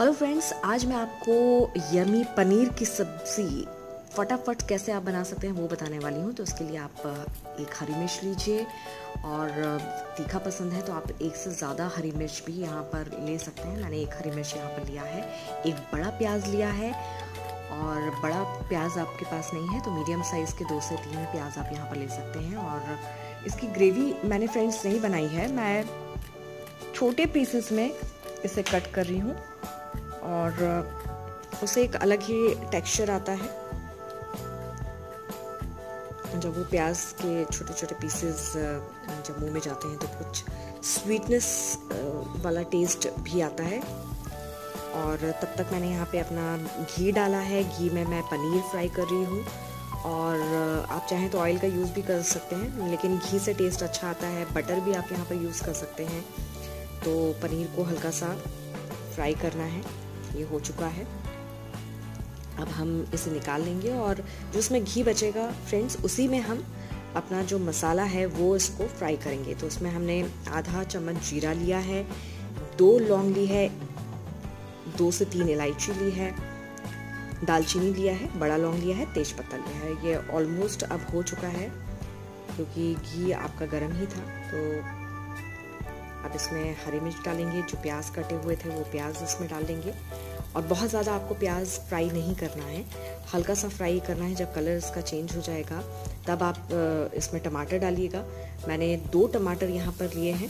Hello friends आज मैं आपको यमी पनीर की सब्ज़ी फटाफट कैसे आप बना सकते हैं वो बताने वाली हूँ तो उसके लिए आप एक हरी मिर्च लीजिए और तीखा पसंद है तो आप एक से ज़्यादा हरी मिर्च भी यहाँ पर ले सकते हैं। मैंने एक हरी मिर्च यहाँ पर लिया है, एक बड़ा प्याज लिया है और बड़ा प्याज आपके पास नहीं है तो मीडियम साइज़ के दो से तीन प्याज आप यहाँ पर ले सकते हैं और इसकी ग्रेवी मैंने फ्रेंड्स नहीं बनाई है, मैं छोटे पीसेस में इसे कट कर रही हूँ। और उसे एक अलग ही टेक्सचर आता है। जब वो प्याज के छोटे छोटे पीसेस जब मुँह में जाते हैं तो कुछ स्वीटनेस वाला टेस्ट भी आता है। और तब तक मैंने यहाँ पे अपना घी डाला है। घी में मैं पनीर फ्राई कर रही हूँ। और आप चाहें तो ऑयल का यूज़ भी कर सकते हैं, लेकिन घी से टेस्ट अच्छा आता है। बटर भी आप यहाँ पर यूज़ कर सकते हैं। तो पनीर को हल्का सा फ्राई करना है। ये हो चुका है। अब हम इसे निकाल लेंगे और जो इसमें घी बचेगा फ्रेंड्स उसी में हम अपना जो मसाला है, वो इसको फ्राई करेंगे। तो उसमें हमने आधा चम्मच जीरा लिया है, दो लौंग ली है, दो से तीन इलायची ली है, दालचीनी लिया है, बड़ा लौंग लिया है, तेज पत्ता लिया है। ये ऑलमोस्ट अब हो चुका है, क्योंकि घी आपका गर्म ही था तो अब इसमें हरी मिर्च डालेंगे, जो प्याज कटे हुए थे वो प्याज इसमें डाल देंगे और बहुत ज़्यादा आपको प्याज फ्राई नहीं करना है। हल्का सा फ्राई करना है, जब कलर इसका चेंज हो जाएगा, तब आप इसमें टमाटर डालिएगा। मैंने दो टमाटर यहाँ पर लिए हैं।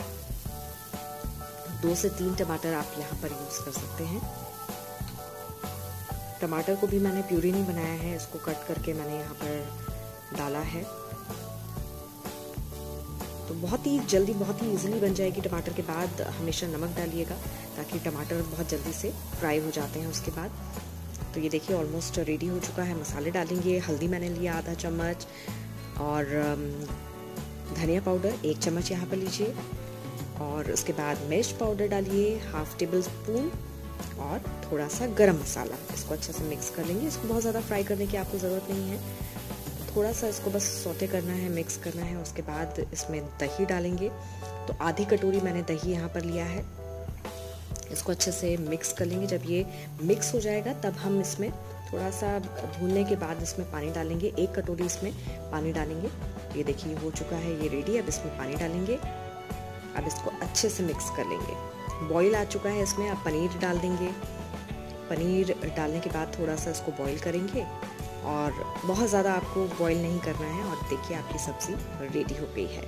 दो से तीन टमाटर आप यहाँ पर यूज़ कर सकते हैं। टमाटर को भी मैंने प्यूरी नहीं बनाया है, इसको कट करके मैंने यहाँ पर डाला है। बहुत ही जल्दी, बहुत ही इजीली बन जाएगी टमाटर के बाद। हमेशा नमक डालिएगा ताकि टमाटर बहुत जल्दी से फ्राई हो जाते हैं उसके बाद। तो ये देखिए ऑलमोस्ट रेडी हो चुका है। मसाले डालेंगे, हल्दी मैंने लिया आधा चम्मच और धनिया पाउडर एक चम्मच यहाँ पर लीजिए और उसके बाद मिर्च पाउडर डालिए हाफ़ टेबल स्पून और थोड़ा सा गरम मसाला। इसको अच्छे से मिक्स कर लेंगे। इसको बहुत ज़्यादा फ्राई करने की आपको ज़रूरत नहीं है। थोड़ा सा इसको बस सोते करना है मिक्स करना है, उसके बाद इसमें दही डालेंगे। तो आधी कटोरी मैंने दही यहाँ पर लिया है। इसको अच्छे से मिक्स कर लेंगे। जब ये मिक्स हो जाएगा, तब हम इसमें थोड़ा सा भूनने के बाद इसमें पानी डालेंगे। एक कटोरी इसमें पानी डालेंगे। ये देखिए, हो चुका है, ये रेडी अब इसमें पानी डालेंगे। अब इसको अच्छे से मिक्स कर लेंगे। बॉईल आ चुका है इसमें। आप पनीर डाल देंगे। पनीर डालने के बाद थोड़ा सा इसको बॉईल करेंगे। और बहुत ज़्यादा आपको बॉईल नहीं करना है और देखिए आपकी सब्ज़ी रेडी हो गई है।